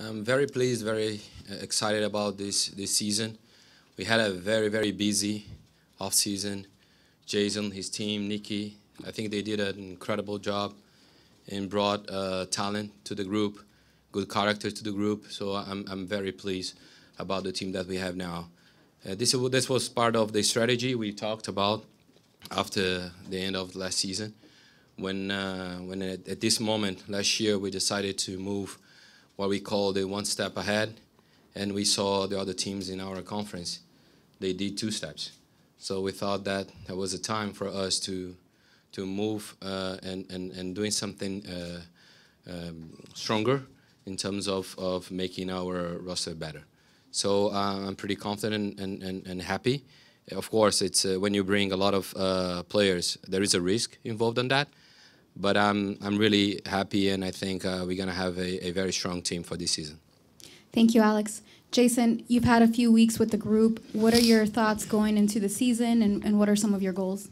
I'm very pleased, very uh, excited about this this season. We had a very very busy off season. Jason, his team, Niki, I think they did an incredible job and brought uh, talent to the group, good character to the group. So I'm I'm very pleased about the team that we have now. Uh, this this was part of the strategy we talked about after the end of last season, when uh, when at, at this moment last year we decided to move what we call the one step ahead, and we saw the other teams in our conference. They did two steps. So we thought that that was a time for us to to move uh, and, and, and doing something uh, um, stronger in terms of, of making our roster better. So uh, I'm pretty confident and, and, and happy. Of course, it's uh, when you bring a lot of uh, players, there is a risk involved in that. But I'm, I'm really happy, and I think uh, we're going to have a, a very strong team for this season. Thank you, Alex. Jason, you've had a few weeks with the group. What are your thoughts going into the season, and, and what are some of your goals?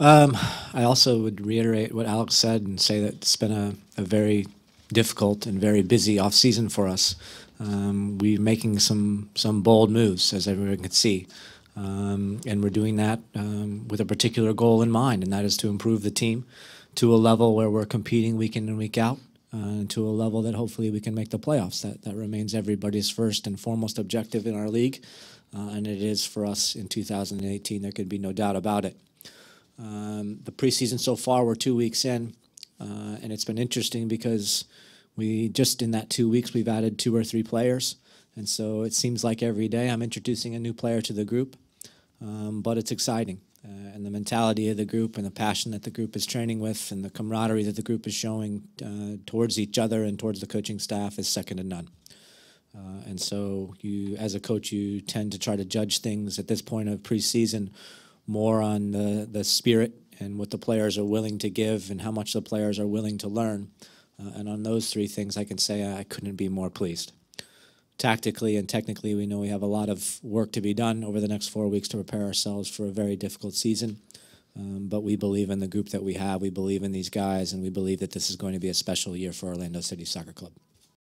Um, I also would reiterate what Alex said and say that it's been a, a very difficult and very busy off season for us. Um, we're making some some bold moves, as everyone can see, um, and we're doing that um, with a particular goal in mind, and that is to improve the team to a level where we're competing week in and week out, uh, to a level that hopefully we can make the playoffs. That that remains everybody's first and foremost objective in our league, uh, and it is for us in 2018. There could be no doubt about it. Um, the preseason so far, we're two weeks in, uh, and it's been interesting because we just in that two weeks we've added two or three players, and so it seems like every day I'm introducing a new player to the group. Um, but it's exciting uh, and the mentality of the group and the passion that the group is training with and the camaraderie that the group is showing uh, towards each other and towards the coaching staff is second to none. Uh, and so you, as a coach, you tend to try to judge things at this point of preseason more on the, the spirit and what the players are willing to give and how much the players are willing to learn. Uh, and on those three things, I can say I couldn't be more pleased tactically and technically, we know we have a lot of work to be done over the next four weeks to prepare ourselves for a very difficult season. Um, but we believe in the group that we have. We believe in these guys, and we believe that this is going to be a special year for Orlando City Soccer Club.